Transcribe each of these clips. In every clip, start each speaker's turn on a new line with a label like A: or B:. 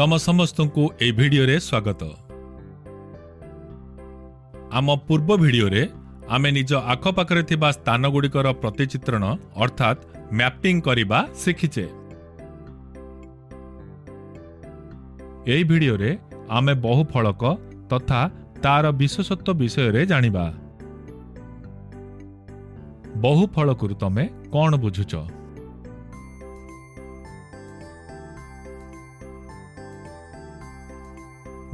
A: ତମ ସମସ୍ତଙ୍କୁ ଏହି ଭିଡିଓରେ ସ୍ୱାଗତ। ଆମ ପୂର୍ବ ଭିଡିଓରେ ଆମେ ନିଜ ଆଖପାଖରେ ଥିବା ସ୍ଥାନଗୁଡ଼ିକର ପ୍ରତିଚିତ୍ରଣ ଅର୍ଥାତ୍ ମ୍ୟାପିଂ କରିବା ଶିଖିଛେ। ଏହି ଭିଡିଓରେ ଆମେ ବହୁ ଫଳକ ତଥା ତାର ବିଶେଷତ୍ୱ ବିଷୟରେ ଜାଣିବା। ବହୁ ଫଳକରୁ ତମେ କ'ଣ ବୁଝୁଛ?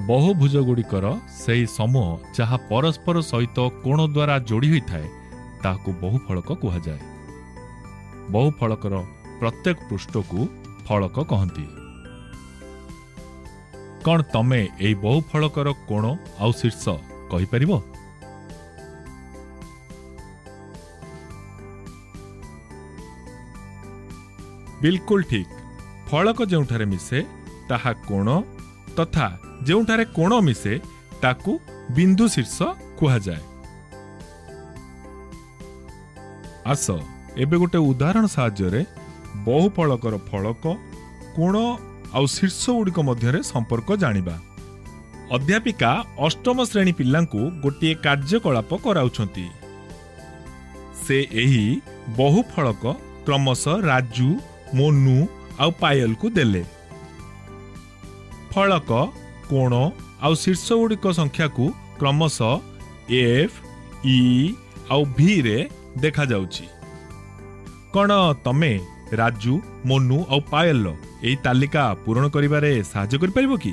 A: ବହୁଭୁଜଗୁଡ଼ିକର ସେହି ସମୂହ ଯାହା ପରସ୍ପର ସହିତ କୋଣ ଦ୍ୱାରା ଯୋଡ଼ି ହୋଇଥାଏ ତାହାକୁ ବହୁ ଫଳକ କୁହାଯାଏ। ବହୁ ଫଳକର ପ୍ରତ୍ୟେକ ପୃଷ୍ଠକୁ ଫଳକ କହନ୍ତି। କ'ଣ ତମେ ଏହି ବହୁ ଫଳକର କୋଣ ଆଉ ଶୀର୍ଷ କହିପାରିବ? ବିଲକୁଲ ଠିକ୍। ଫଳକ ଯେଉଁଠାରେ ମିଶେ ତାହା କୋଣ ତଥା ଯେଉଁଠାରେ କୋଣ ମିଶେ ତାକୁ ବିନ୍ଦୁ ଶୀର୍ଷ କୁହାଯାଏ। ଆସ ଏବେ ଗୋଟେ ଉଦାହରଣ ସାହାଯ୍ୟରେ ବହୁ ଫଳକର ଫଳକ କୋଣ ଆଉ ଶୀର୍ଷ ଗୁଡ଼ିକ ମଧ୍ୟରେ ସମ୍ପର୍କ ଜାଣିବା। ଅଧ୍ୟାପିକା ଅଷ୍ଟମ ଶ୍ରେଣୀ ପିଲାଙ୍କୁ ଗୋଟିଏ କାର୍ଯ୍ୟକଳାପ କରାଉଛନ୍ତି। ସେ ଏହି ବହୁ ଫଳକ କ୍ରମଶଃ ରାଜୁ ମୋନୁ ଆଉ ପାୟଲକୁ ଦେଲେ। ଫଳକ କୋଣ ଆଉ ଶୀର୍ଷ ଗୁଡ଼ିକ ସଂଖ୍ୟାକୁ କ୍ରମଶଃ ଏଫ୍ ଇ ଆଉ ଭିରେ ଦେଖାଯାଉଛି। କ'ଣ ତମେ ରାଜୁ ମୋନୁ ଆଉ ପାୟଲ ଏହି ତାଲିକା ପୂରଣ କରିବାରେ ସାହାଯ୍ୟ କରିପାରିବ କି?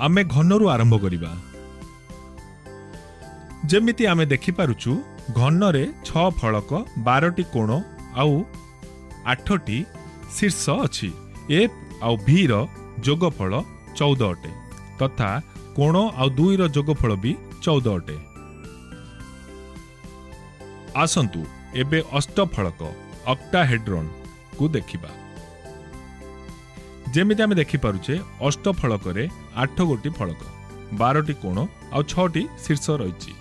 A: ଆମେ ଘନରୁ ଆରମ୍ଭ କରିବା। ଯେମିତି ଆମେ ଦେଖିପାରୁଛୁ ଘନରେ ଛଅ ଫଳକ ବାରଟି କୋଣ ଆଉ ଆଠଟି ଶୀର୍ଷ ଅଛି। ଏଫ୍ ଆଉ ଭିର ଯୋଗଫଳ ଚଉଦ ଅଟେ। ତଥା କୋଣ ଆଉ ଦୁଇର ଯୋଗଫଳ ବି ଚଉଦ ଅଟେ। ଆସନ୍ତୁ ଏବେ ଅଷ୍ଟଫଳକ ଅକ୍ଟାହେଡ୍ରନ୍ କୁ ଦେଖିବା। ଯେମିତି ଆମେ ଦେଖିପାରୁଛେ ଅଷ୍ଟଫଳକରେ ଆଠ ଗୋଟି ଫଳକ ବାରଟି କୋଣ ଆଉ ଛଅଟି ଶୀର୍ଷ ରହିଛି।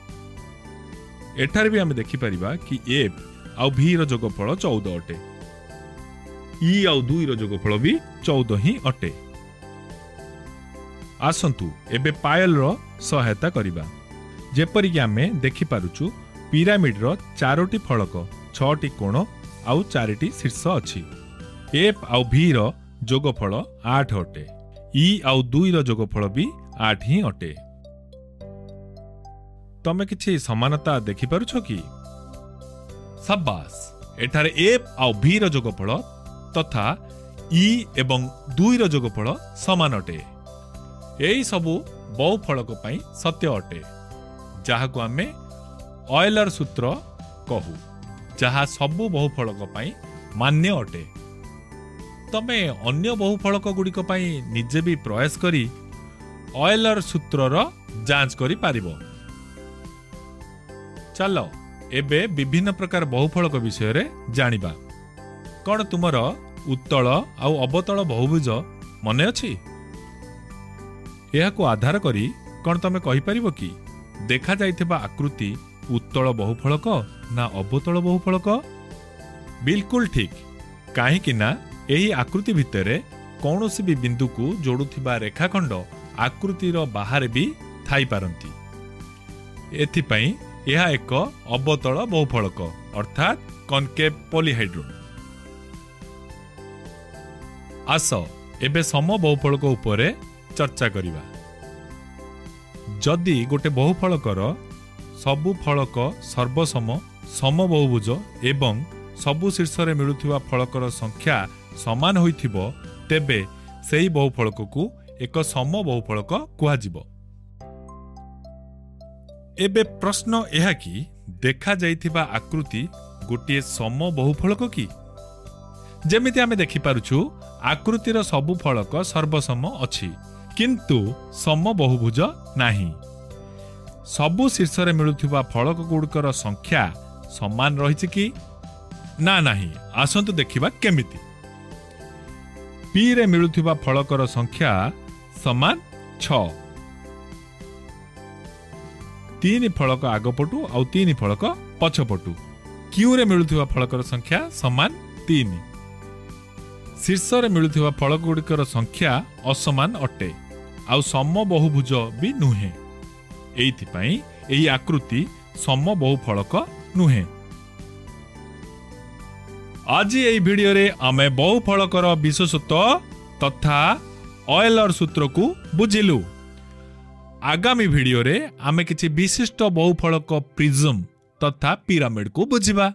A: ଏଠାରେ ବି ଆମେ ଦେଖିପାରିବା କି ଏଫ୍ ଆଉ ଭିର ଯୋଗଫଳ ଚଉଦ ଅଟେ। ଇ ଆଉ ଦୁଇର ଯୋଗଫଳ ବି ଚଉଦ ହିଁ ଅଟେ। ଆସନ୍ତୁ ଏବେ ପାୟଲର ସହାୟତା କରିବା। ଯେପରିକି ଆମେ ଦେଖିପାରୁଛୁ ପିରାମିଡର ଚାରୋଟି ଫଳକ ଛଅଟି କୋଣ ଆଉ ଚାରିଟି ଶୀର୍ଷ ଅଛି। ଏଫ୍ ଆଉ ଭିର ଯୋଗଫଳ ଆଠ ଅଟେ। ଇ ଆଉ ଦୁଇର ଯୋଗଫଳ ବି ଆଠ ହିଁ ଅଟେ। ତମେ କିଛି ସମାନତା ଦେଖିପାରୁଛ କି? ସାବାସ୍ ଏଠାରେ ଏଫ୍ ଆଉ ଭିର ଯୋଗଫଳ ତଥା ଇ ଏବଂ ଦୁଇର ଯୋଗଫଳ ସମାନ ଅଟେ। ଏହି ସବୁ ବହୁ ଫଳକ ପାଇଁ ସତ୍ୟ ଅଟେ। ଯାହାକୁ ଆମେ ଅଏଲର ସୂତ୍ର କହୁ ଯାହା ସବୁ ବହୁ ଫଳକ ପାଇଁ ମାନ୍ୟ ଅଟେ। ତମେ ଅନ୍ୟ ବହୁ ଫଳକ ଗୁଡ଼ିକ ପାଇଁ ନିଜେ ବି ପ୍ରୟାସ କରି ଅଏଲର ସୂତ୍ରର ଯାଞ୍ଚ କରିପାରିବ ଚାଲ ଏବେ ବିଭିନ୍ନ ପ୍ରକାର ବହୁ ଫଳକ ବିଷୟରେ ଜାଣିବା। କ'ଣ ତୁମର ଉତ୍ତଳ ଆଉ ଅବତଳ ବହୁଭୁଜ ମନେ ଅଛି? ଏହାକୁ ଆଧାର କରି କ'ଣ ତମେ କହିପାରିବ କି? ଦେଖାଯାଇଥିବା ଆକୃତି ଉତ୍ତଳ ବହୁଫଳକ ନା ଅବତଳ ବହୁଫଳକ? ବିଲକୁଲ ଠିକ୍। କାହିଁକି ନା ଏହି ଆକୃତି ଭିତରେ କୌଣସି ବି ବିନ୍ଦୁକୁ ଯୋଡୁଥିବା ରେଖାଖଣ୍ଡ ଆକୃତିର ବାହାରେ ବି ଥାଇପାରନ୍ତି। ଏଥିପାଇଁ ଏହା ଏକ ଅବତଳ ବହୁଫଳକ ଅର୍ଥାତ୍ କନକେଭ୍ ପଲିହାଇଡ୍ରୋନ୍। ଆସ ଏବେ ସମ ବହୁଫଳକ ଉପରେ ଚର୍ଚ୍ଚା କରିବା। ଯଦି ଗୋଟେ ବହୁଫଳକର ସବୁ ଫଳକ ସର୍ବସମ ସମବହୁଭୁଜ ଏବଂ ସବୁ ଶୀର୍ଷରେ ମିଳୁଥିବା ଫଳକର ସଂଖ୍ୟା ସମାନ ହୋଇଥିବ ତେବେ ସେହି ବହୁଫଳକକୁ ଏକ ସମ ବହୁଫଳକ କୁହାଯିବ। ଏବେ ପ୍ରଶ୍ନ ଏହା କି ଦେଖାଯାଇଥିବା ଆକୃତି ଗୋଟିଏ ସମ ବହୁଫଳକ କି? ଯେମିତି ଆମେ ଦେଖିପାରୁଛୁ ଆକୃତିର ସବୁ ଫଳକ ସର୍ବସମ ଅଛି। କିନ୍ତୁ ସମ ବହୁଭୁଜ ନାହିଁ। ସବୁ ଶୀର୍ଷରେ ମିଳୁଥିବା ଫଳକ ଗୁଡ଼ିକର ସଂଖ୍ୟା ସମାନ ରହିଛି କି? ନା ନାହିଁ। ଆସନ୍ତୁ ଦେଖିବା କେମିତି। ପିରେ ମିଳୁଥିବା ଫଳକର ସଂଖ୍ୟା ସମାନ ଛଅ। ତିନି ଫଳକ ଆଗପଟୁ ଆଉ ତିନି ଫଳକ ପଛପଟୁ। କ୍ୟୁରେ ମିଳୁଥିବା ଫଳକର ସଂଖ୍ୟା ସମାନ ତିନି। ଶୀର୍ଷରେ ମିଳୁଥିବା ଫଳଗୁଡ଼ିକର ସଂଖ୍ୟା ଅସମାନ ଅଟେ। ଆଉ ସମବହୁଭୁଜ ବି ନୁହେଁ। ଏଇଥିପାଇଁ ଏହି ଆକୃତି ସମବହୁ ଫଳକ ନୁହେଁ। ଆଜି ଏହି ଭିଡିଓରେ ଆମେ ବହୁ ଫଳକର ବିଶେଷତ୍ୱ ତଥା ଅଏଲର ସୂତ୍ରକୁ ବୁଝିଲୁ। ଆଗାମୀ ଭିଡିଓରେ ଆମେ କିଛି ବିଶିଷ୍ଟ ବହୁ ଫଳକ ପ୍ରିଜମ ତଥା ପିରାମିଡକୁ ବୁଝିବା।